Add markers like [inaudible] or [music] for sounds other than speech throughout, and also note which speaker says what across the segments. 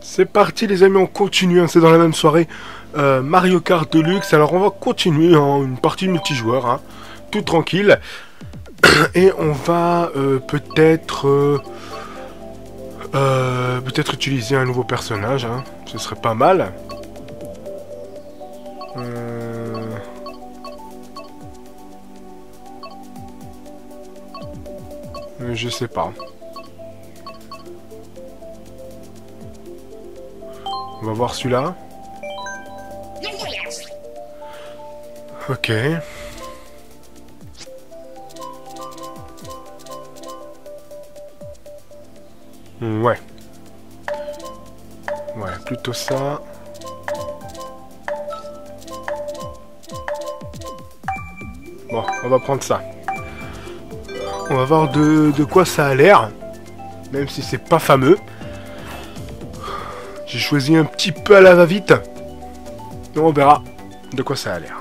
Speaker 1: C'est parti les amis, on continue, hein, c'est dans la même soirée. Euh, Mario Kart Deluxe, alors on va continuer en une partie multijoueur, hein, tout tranquille. [clears throat] Et on va euh, peut-être... euh, peut-être utiliser un nouveau personnage, hein, ce serait pas mal. Je sais pas. On va voir celui-là. Ok. Ouais. Ouais, plutôt ça. Bon, on va prendre ça. On va voir de, de quoi ça a l'air. Même si c'est pas fameux. J'ai choisi un petit peu à la va-vite. On verra de quoi ça a l'air.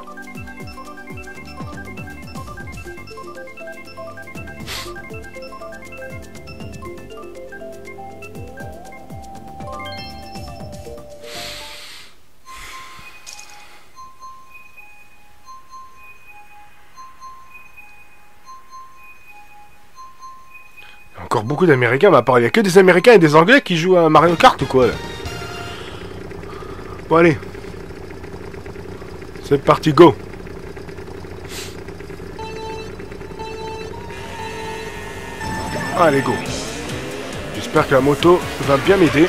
Speaker 1: Y encore beaucoup d'Américains, mais à part, il n'y a que des Américains et des Anglais qui jouent à Mario Kart ou quoi Bon allez. C'est parti, go Allez, go J'espère que la moto va bien m'aider.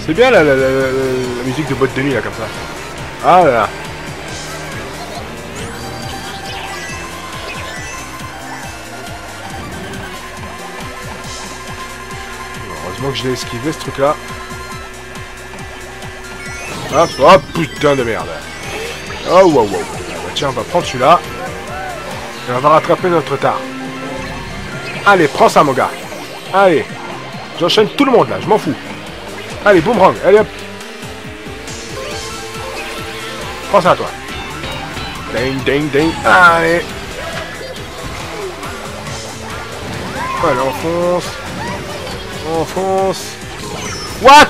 Speaker 1: C'est bien la, la- la- musique de boîte de nuit là comme ça. Ah là là. Heureusement que je l'ai esquivé ce truc là. Oh putain de merde. Oh wow wow. Bah, tiens, on va prendre celui-là. Et on va rattraper notre retard. Allez, prends ça mon gars. Allez. J'enchaîne tout le monde là, je m'en fous. Allez, boomerang, allez hop. Prends ça toi. Ding ding ding. Allez. Allez, on fonce. On fonce. What?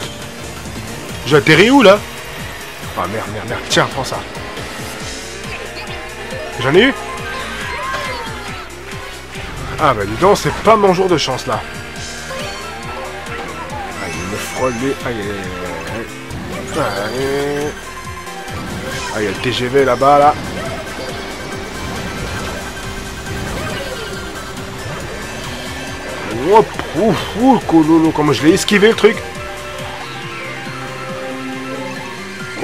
Speaker 1: J'atterris où là? Ah merde, merde, merde. Tiens, prends ça. J'en ai eu Ah bah dis donc, c'est pas mon jour de chance là. Allez, me frôler. Aïe, aïe, aïe. Ah, il y a le TGV là-bas là. Hop, ouf, ouf, cololo, comment je l'ai esquivé le truc.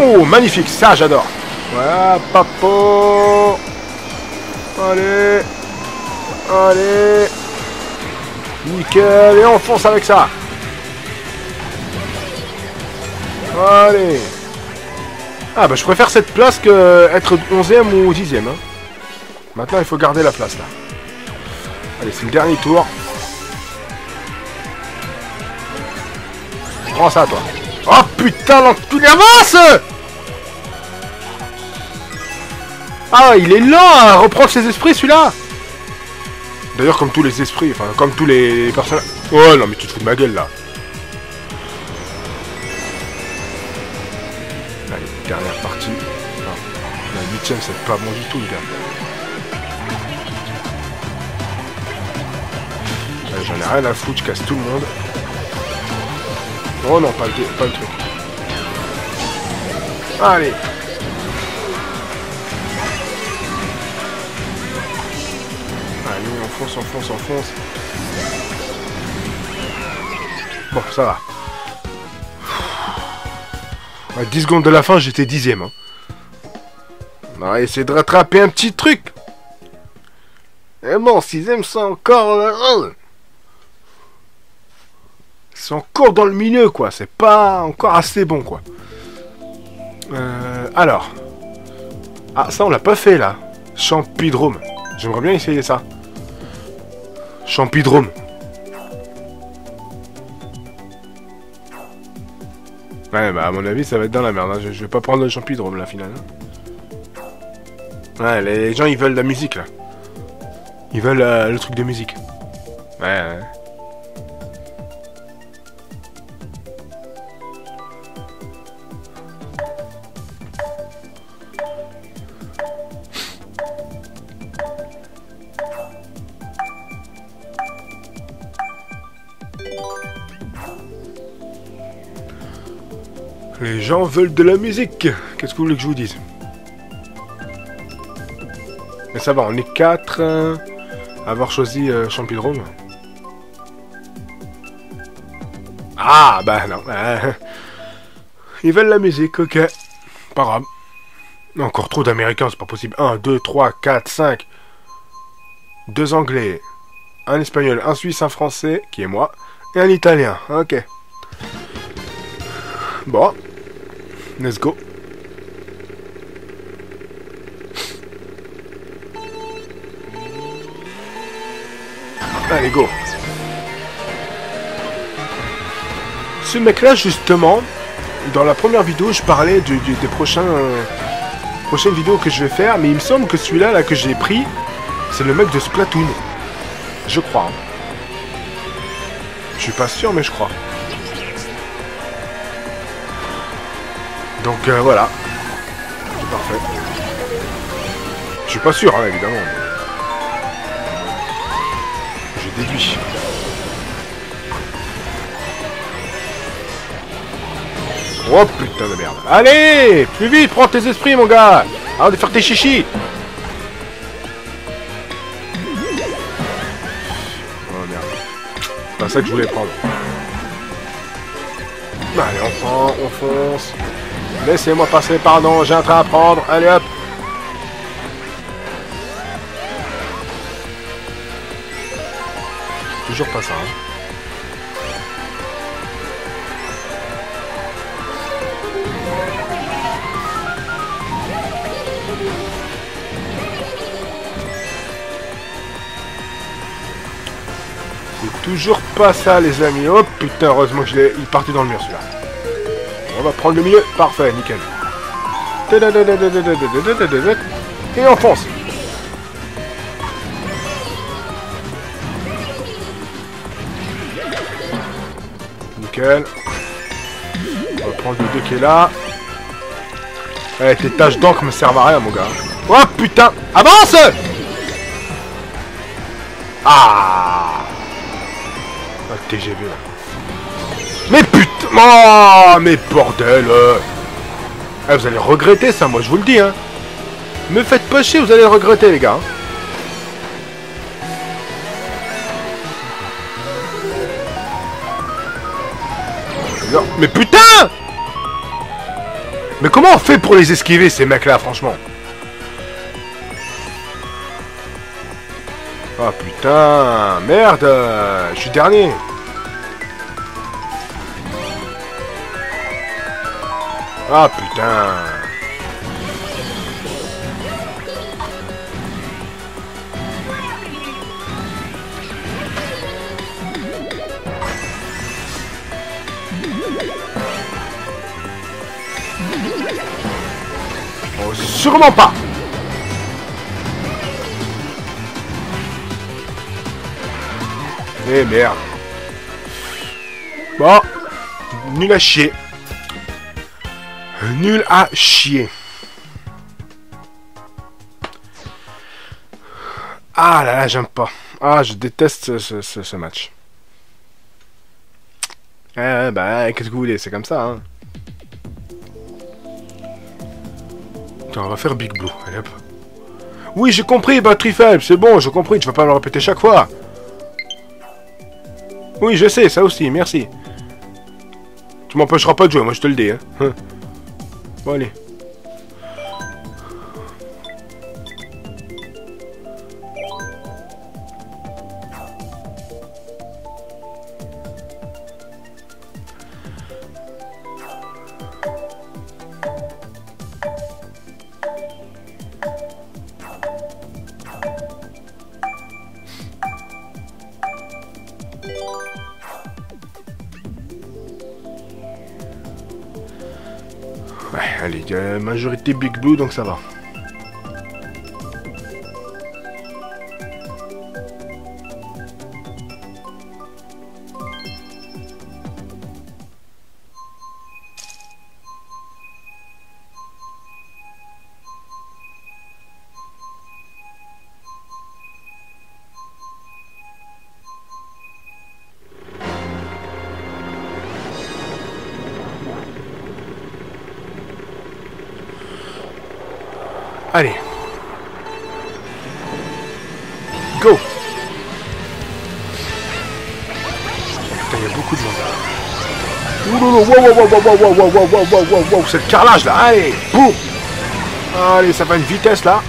Speaker 1: Oh, magnifique, ça j'adore. Voilà, papo. Allez. Allez. Nickel, et on fonce avec ça. Allez. Ah bah je préfère cette place que être 11ème ou 10ème. hein. Maintenant il faut garder la place là. Allez, c'est le dernier tour. Prends ça toi. Oh putain, l'enculé avance Ah, il est lent à reprendre ses esprits celui-là D'ailleurs, comme tous les esprits, enfin, comme tous les personnages... Oh non, mais tu te fous de ma gueule là Allez, dernière partie. Non, la huitième, c'est pas bon du tout, le gars. Allez, J'en ai rien à foutre, je casse tout le monde. Oh non, pas le, pas le truc. Allez Allez, on fonce, on fonce, on fonce. Bon, ça va. À 10 secondes de la fin, j'étais dixième. Hein. On va essayer de rattraper un petit truc. Et bon, sixième, c'est encore... euh, C'est encore dans le milieu, quoi. C'est pas encore assez bon, quoi. Euh, alors. Ah, ça, on l'a pas fait, là. Champidrome. J'aimerais bien essayer ça. Champidrome. Ouais, bah, à mon avis, ça va être dans la merde. hein. Je, vais pas prendre le champidrome, là, finalement. Ouais, les gens, ils veulent la musique, là. Ils veulent euh, le truc de musique. Ouais, ouais. Veulent de la musique. Qu'est-ce que vous voulez que je vous dise? Mais ça va, on est quatre euh, à avoir choisi euh, Champidrome. Ah, bah non. euh, [laughs] Ils veulent la musique, ok. Pas grave. Encore trop d'Américains, c'est pas possible. 1, 2, 3, 4, 5. Deux Anglais. Un Espagnol, un Suisse, un Français, qui est moi. Et un Italien, ok. Bon. Let's go. Allez, go. Ce mec-là, justement, dans la première vidéo, je parlais des euh, prochaines vidéos que je vais faire, mais il me semble que celui-là là, que j'ai pris, c'est le mec de Splatoon. Je crois. Je suis pas sûr, mais je crois. Donc euh, voilà. Parfait. Je suis pas sûr, hein, évidemment. J'ai déduit. Oh putain de merde. Allez Plus vite, prends tes esprits, mon gars Arrête de faire tes chichis Oh merde. C'est pas ça que je voulais prendre. Allez, on prend, on fonce. Laissez-moi passer, pardon, j'ai un train à prendre. Allez hop Toujours pas ça, hein. Toujours pas ça, les amis. Oh putain, heureusement que je l'ai. Il partait dans le mur, celui-là. On va prendre le milieu. Parfait, nickel. Et on fonce. Nickel. On va prendre le 2 qui est là. Eh, tes taches d'encre me servent à rien, mon gars. Oh putain Avance Ah Ah, TGV là. Mais putain Oh mais bordel euh. Eh, Vous allez regretter ça, moi je vous le dis hein. Me faites pas chier, vous allez le regretter les gars. Mais putain Mais comment on fait pour les esquiver ces mecs là franchement? Ah putain Merde Je suis dernier Ah putain. Oh, sûrement pas. Eh merde. Bon Nul à chier Nul à chier Ah là là, j'aime pas. Ah, je déteste ce, match. Eh bah, qu'est-ce que vous voulez, c'est comme ça, hein. Attends, on va faire Big Blue. Allez hop. Oui, j'ai compris, batterie faible, c'est bon, j'ai compris, tu vas pas le répéter chaque fois. Oui, je sais, ça aussi, merci. Tu m'empêcheras pas de jouer, moi je te le dis. Hein. Hein. Majorité Big Blue, donc ça va. Allez. Go Putain, il y a beaucoup de monde là. Ouh, wow, wow, wow, wow, wow, wow, wow, wow, wow, wow, c'est le carrelage là, allez, boum Allez, ça va une vitesse là.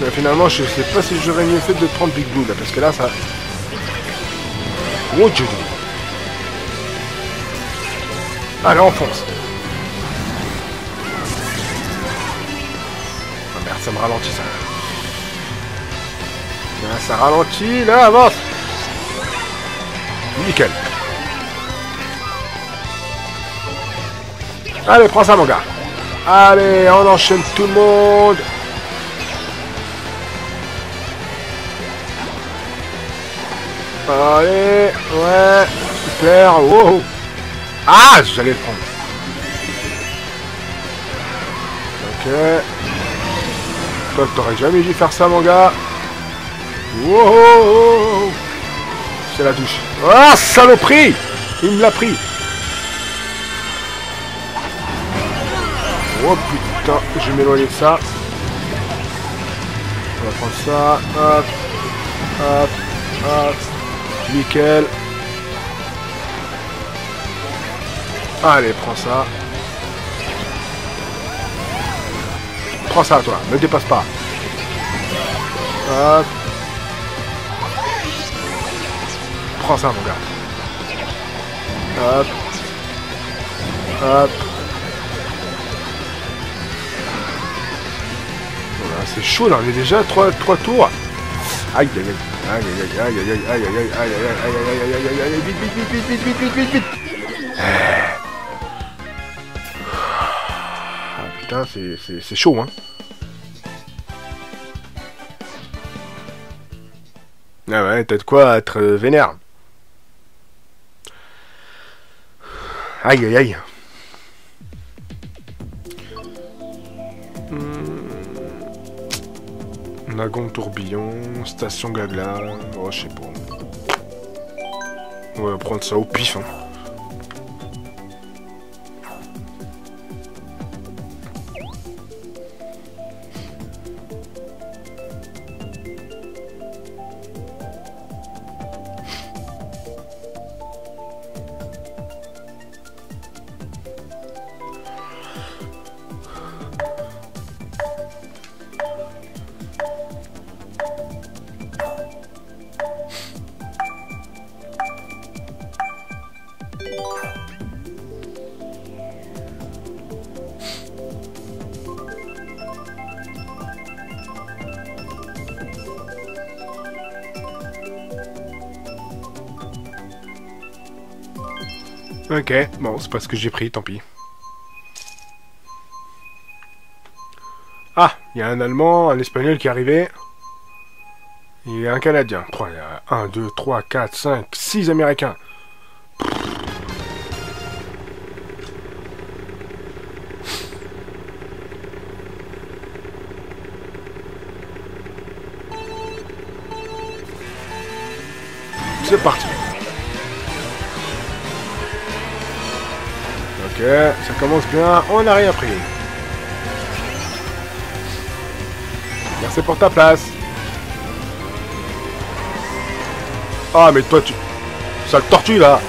Speaker 1: Mais finalement, je sais pas si j'aurais mieux fait de prendre Big Blue là, parce que là, ça... Oh, Dieu Allez, on fonce. Ça me ralentit ça. Ça ralentit, là, avance Nickel. Allez, prends ça, mon gars. Allez, on enchaîne tout le monde. Allez, ouais, super, wow. Ah, j'allais le prendre. Ok. T'aurais jamais dû faire ça, mon gars. Wow. C'est la douche. Ah, saloperie Il me l'a pris. Oh putain, je vais m'éloigner de ça. On va prendre ça. Hop. Hop. Hop. Nickel. Allez, prends ça. Prends ça, toi. Ne dépasse pas. Hop. Prends ça, mon gars. Hop. Hop. Voilà, c'est chaud là, on est déjà 3, 3 tours. Aïe aïe aïe. Aïe aïe aïe aïe aïe aïe aïe aïe aïe aïe aïe aïe aïe aïe aïe aïe vite vite vite vite vite vite vite vite vite Ah putain c'est chaud hein Ah ouais t'as de quoi être vénère Aïe aïe aïe Lagon tourbillon, station Gagla, oh je sais pas. On va prendre ça au pif hein. Ok, bon, c'est pas ce que j'ai pris, tant pis. Ah, il y a un Allemand, un Espagnol qui est arrivé. Il y a un Canadien. Il y a 1, 2, 3, 4, 5, 6 Américains. C'est parti. Ok, ça commence bien. On n'a rien pris. Merci pour ta place. Ah, mais toi, tu... Sale tortue, là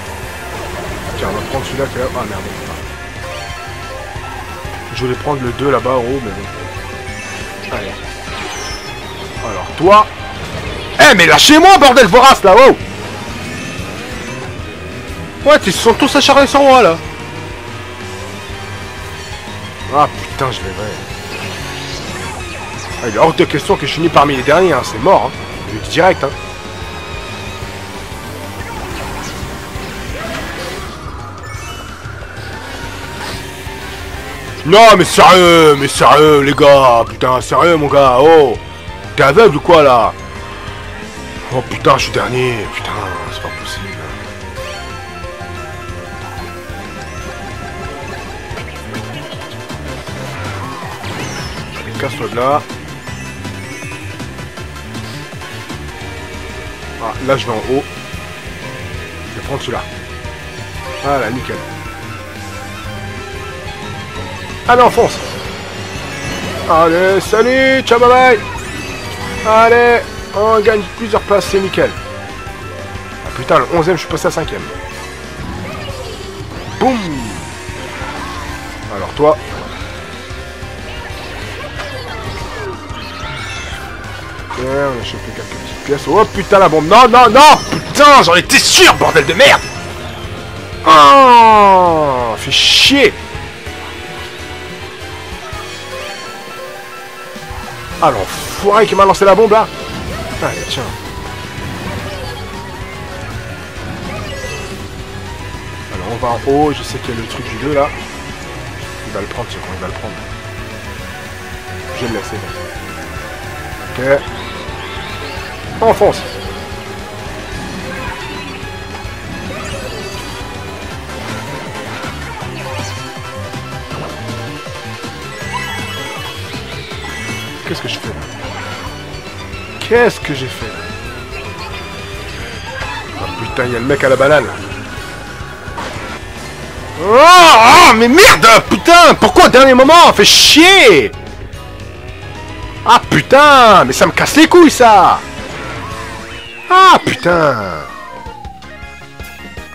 Speaker 1: Tiens, on va prendre celui-là qui. Ah, merde. Je voulais prendre le 2 là-bas en haut, mais bon. Allez. Alors, toi... Eh, mais lâchez-moi, bordel vorace, là, haut Ouais, ils sont tous acharnés sur moi, là je l'ai vrai. Ah, il est hors de question que je finis parmi les derniers, hein. c'est mort. Hein. Je direct. Hein. Non mais sérieux, mais sérieux les gars, putain, sérieux mon gars, oh T'es aveugle ou quoi là? Oh putain, je suis dernier, putain, c'est pas possible. Casse-toi de là. Là je vais en haut. Je vais prendre celui-là. Voilà, nickel. Allez, enfonce Allez, salut, ciao, bye bye Allez, on gagne plusieurs places, c'est nickel. Ah putain, le 11ème, je suis passé à 5ème. Boum Alors toi... Ok, on a chopé quelques petites pièces. Oh putain, la bombe Non, non, non Putain, j'en étais sûr, bordel de merde Oh Fait chier Ah l'enfoiré qui m'a lancé la bombe là Allez tiens Alors on va en haut, je sais qu'il y a le truc du 2 là. Il va le prendre, c'est quand il va le prendre. Je vais le laisser. Ok. Enfonce Qu'est-ce que je fais Qu'est-ce que j'ai fait Oh putain, il y a le mec à la banane. Oh, oh, mais merde Putain Pourquoi au dernier moment Fait chier? Ah putain Mais ça me casse les couilles ça Ah putain.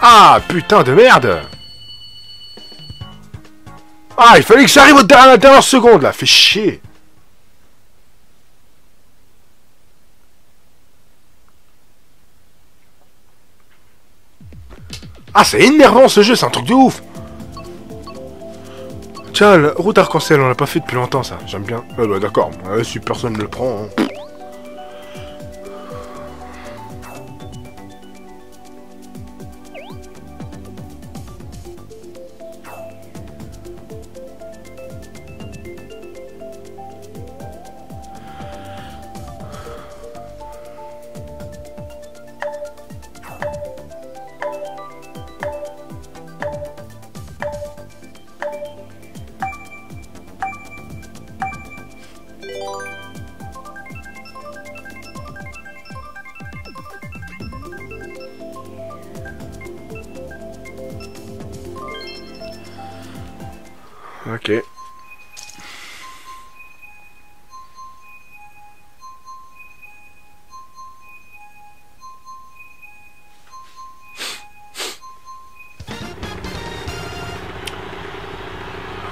Speaker 1: Ah putain de merde. Ah il fallait que j'arrive au dernier, dernière seconde là. Fait chier. Ah, c'est énervant ce jeu, c'est un truc de ouf. Tiens, la route arc-en-ciel, on l'a pas fait depuis longtemps ça, j'aime bien. Ah bah d'accord, si personne ne le prend... Hein. Ok.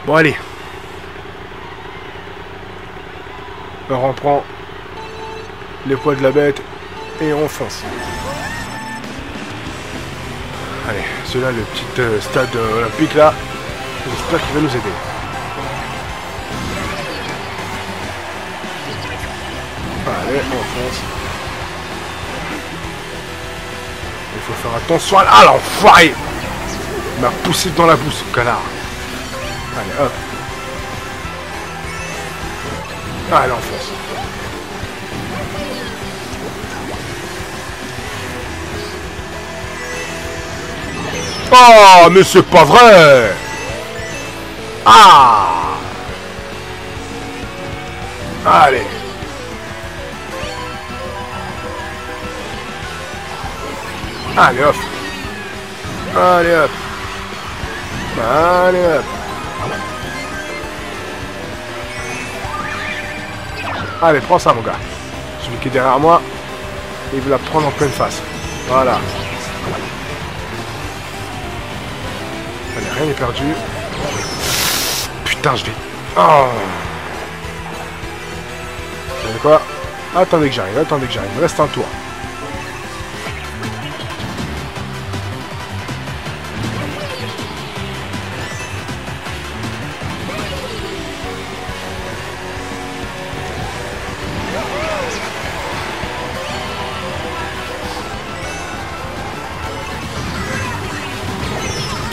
Speaker 1: Bon allez. On reprend les poids de la bête et on fonce. Allez, celui-là, le petit euh, stade olympique là, j'espère qu'il va nous aider. Allez, on fonce. Il faut faire attention à... Ah, l'enfoiré Il m'a poussé dans la boue, ce connard. Allez, hop. Allez, on fonce. Oh, mais c'est pas vrai Ah Allez Allez hop Allez hop Allez hop Allez, prends ça mon gars. Celui qui est derrière moi, il veut la prendre en pleine face. Voilà. Allez, rien n'est perdu. Je vais... Oh quoi? Attendez que j'arrive, attendez que j'arrive. Reste un tour.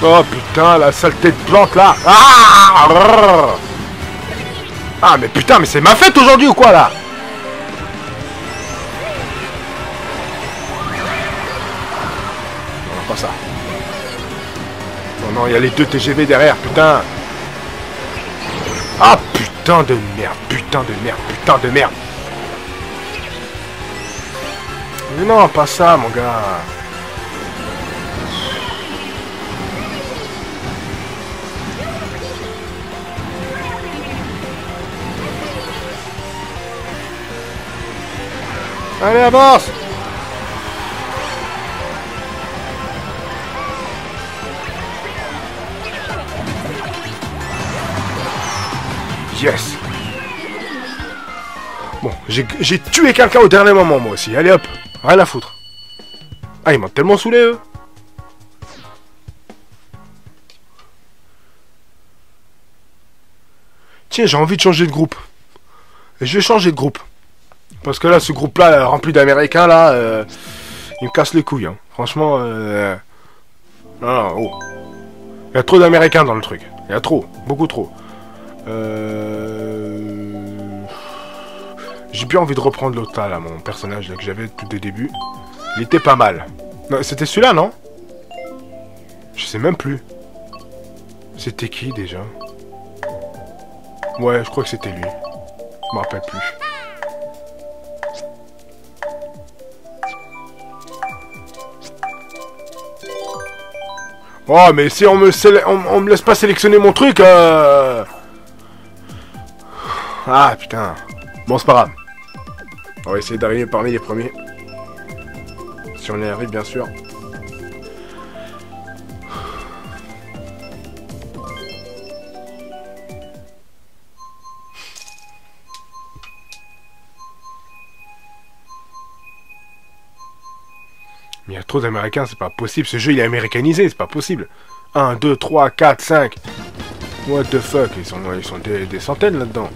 Speaker 1: Oh la saleté de plante là. Ah Ah mais putain, mais c'est ma fête aujourd'hui ou quoi là? Non, pas ça. Non, non, il y a les deux TGV derrière, putain. Ah putain de merde, putain de merde, putain de merde. Mais non, pas ça mon gars Allez, avance Yes Bon, j'ai tué quelqu'un au dernier moment, moi aussi. Allez hop, rien à foutre. Ah, ils m'ont tellement saoulé, eux. Tiens, j'ai envie de changer de groupe. Et je vais changer de groupe. Parce que là, ce groupe-là, rempli d'Américains, là, euh, il me casse les couilles. Hein. Franchement, euh... non, oh. Il y a trop d'Américains dans le truc. Il y a trop, beaucoup trop. Euh... J'ai bien envie de reprendre l'autre là, mon personnage là, que j'avais tout au début. Il était pas mal. C'était celui-là, non? Je sais même plus. C'était qui déjà? Ouais, je crois que c'était lui. Je me rappelle plus. Oh, mais si on me, laisse pas sélectionner mon truc, euh... Ah, putain. Bon, c'est pas grave. On va essayer d'arriver parmi les premiers. Si on y arrive, bien sûr. Trop c'est pas possible. Ce jeu, il est américanisé, c'est pas possible. 1, 2, 3, 4, 5. What the fuck Ils sont, ils sont des, des centaines là-dedans.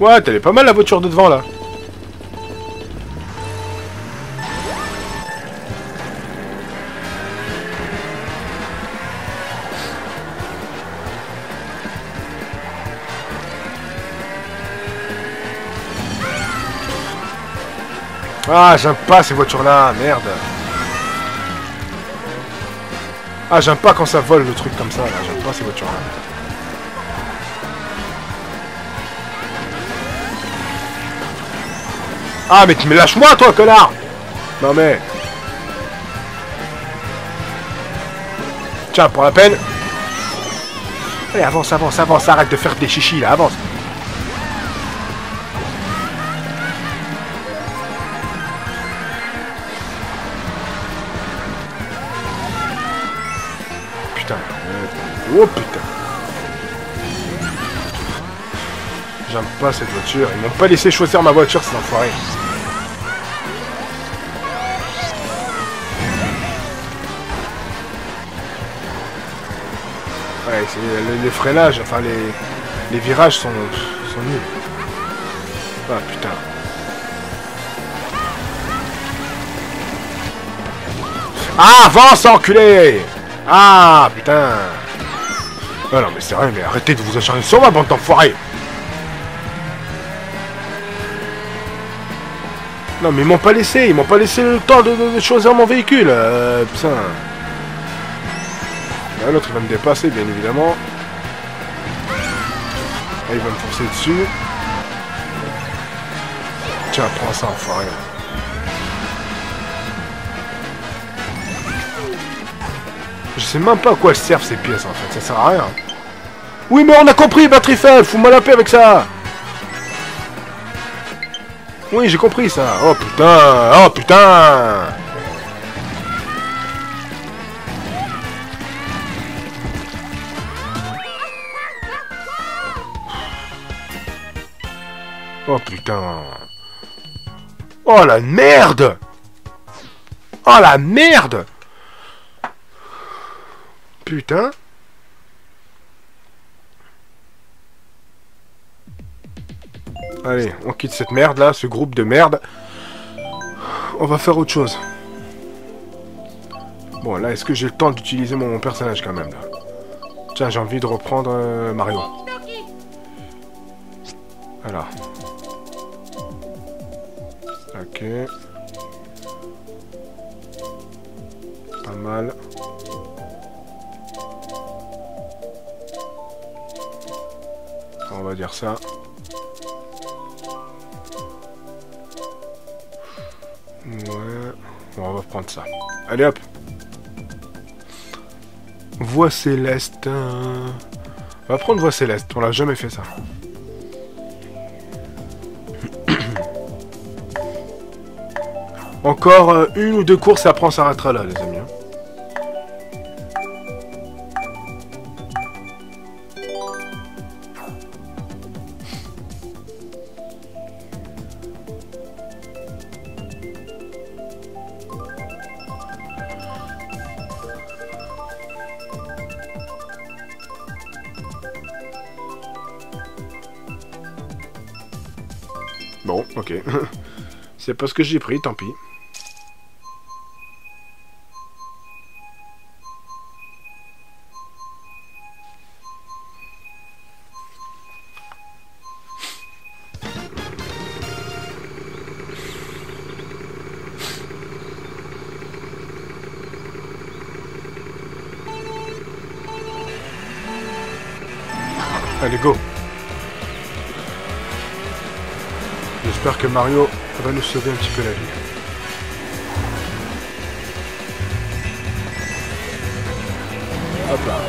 Speaker 1: Ouais, elle est pas mal la voiture de devant là. Ah, j'aime pas ces voitures-là, merde. Ah, j'aime pas quand ça vole le truc comme ça, là. J'aime pas ces voitures-là. Ah, mais tu me lâches moi, toi, connard Non, mais... Tiens, pour la peine. Allez, avance, avance, avance. Arrête de faire des chichis, là. Avance. Pas cette voiture. Ils m'ont pas laissé choisir ma voiture, ces enfoirés. Ouais, les, les, freinages, enfin les, les virages sont, sont nuls. Ah putain. Ah, avance, enculé Ah, putain ah non, mais c'est vrai, mais arrêtez de vous acharner sur moi, bande d'enfoirés Non, mais ils m'ont pas laissé, ils m'ont pas laissé le temps de, choisir mon véhicule. Euh, putain. L'autre, il va me dépasser, bien évidemment. Là, il va me forcer dessus. Tiens, prends ça, enfoiré. Je sais même pas à quoi servent ces pièces en fait, ça sert à rien. Oui mais on a compris, batterie faible, fous-moi la paix avec ça Oui, j'ai compris ça. Oh putain, oh putain. Oh putain. Oh la merde. Oh la merde. Putain. Allez, on quitte cette merde là, ce groupe de merde. On va faire autre chose. Bon, là, est-ce que j'ai le temps d'utiliser mon personnage quand même là? Tiens, j'ai envie de reprendre euh, Mario. Voilà. Ok. Pas mal. on va dire ça. on va prendre ça. Allez hop Voix céleste. Hein. On va prendre voix céleste, on l'a jamais fait ça. [coughs] Encore euh, une ou deux courses et après on s'arrêtera là les amis. Hein. Pas ce que j'ai pris, tant pis. Allez, go J'espère que Mario Carvalho Silva Antipiraria. là.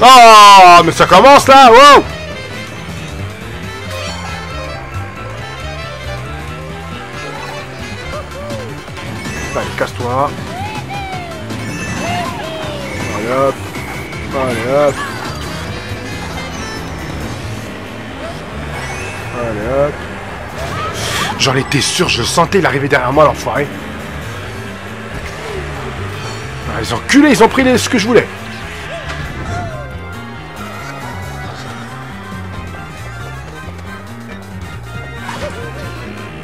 Speaker 1: Oh, me sacou a monstra! Allez hop. Allez hop. J'en étais sûr, je sentais, il arrivait derrière moi, l'enfoiré. Ah, les enculés, ils ont pris ce que je voulais.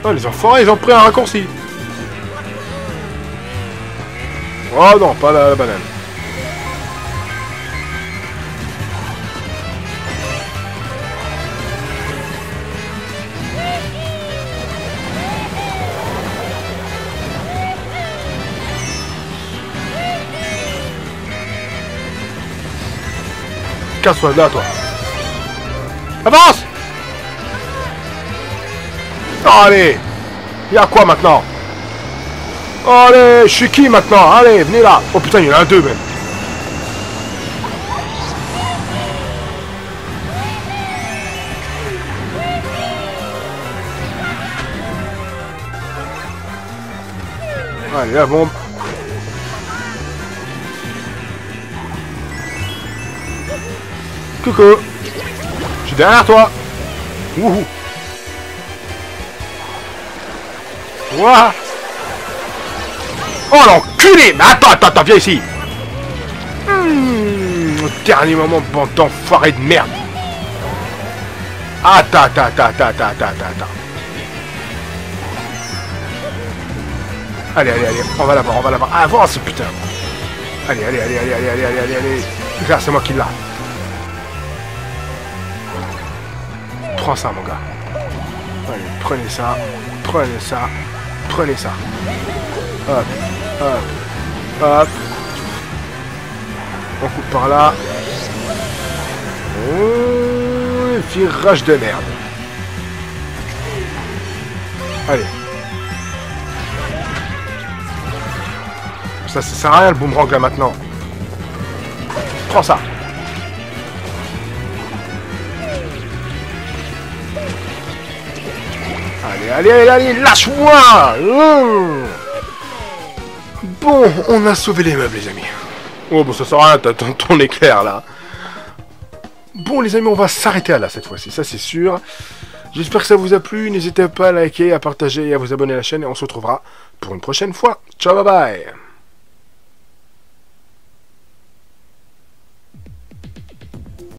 Speaker 1: Oh, les enfoirés, ils ont pris un raccourci. Oh non, pas la banane. Casse-toi là, toi. Avance. Allez. Y'a quoi maintenant? Allez, je suis qui maintenant? Allez, venez là. Oh putain, il y en a deux même. Allez, la bombe Coucou Je suis derrière toi Wouhou Ouah Oh l'enculé Mais attends, attends, attends, viens ici Hmm, Au dernier moment, bande d'enfoirés de merde Attends, attends, attends, attends, attends, attends. Allez, allez, allez, on va l'avoir, on va l'avoir. Avance, putain Allez, allez, allez, allez, allez, allez, allez, allez, allez. C'est moi qui l'a. Prends ça, mon gars. Prenez ça, prenez ça, prenez ça. Hop, hop, hop. On coupe par là. Oh, virage de merde. Allez. Ça sert à rien le boomerang là maintenant. Prends ça. Allez, allez, allez, lâche-moi Mmh. Bon, on a sauvé les meubles, les amis. Oh, bon, ça sert à rien, t'as ton, ton éclair, là. Bon, les amis, on va s'arrêter à là, cette fois-ci, ça c'est sûr. J'espère que ça vous a plu. N'hésitez pas à liker, à partager et à vous abonner à la chaîne. Et on se retrouvera pour une prochaine fois. Ciao, bye bye